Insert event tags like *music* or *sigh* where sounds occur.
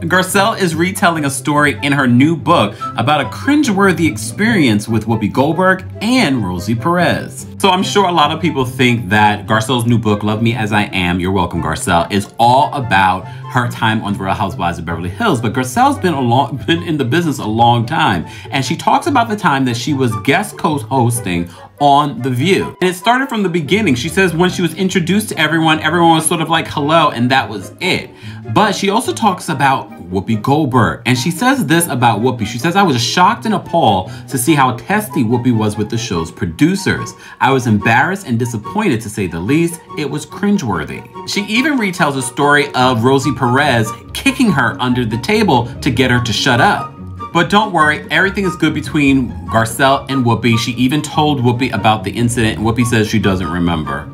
Garcelle is retelling a story in her new book about a cringeworthy experience with Whoopi Goldberg and Rosie Perez. So I'm sure a lot of people think that Garcelle's new book, Love Me As I Am, You're Welcome Garcelle, is all about her time on The Real Housewives of Beverly Hills. But Garcelle's been, a long, *laughs* been in the business a long time. And she talks about the time that she was guest co-hosting on The View. And it started from the beginning. She says when she was introduced to everyone, everyone was sort of like, hello, and that was it. But she also talks about Whoopi Goldberg. And she says this about Whoopi. She says, I was shocked and appalled to see how testy Whoopi was with the show's producers. I was embarrassed and disappointed to say the least. It was cringeworthy. She even retells a story of Rosie Perez kicking her under the table to get her to shut up. But don't worry, everything is good between Garcelle and Whoopi. She even told Whoopi about the incident, and Whoopi says she doesn't remember.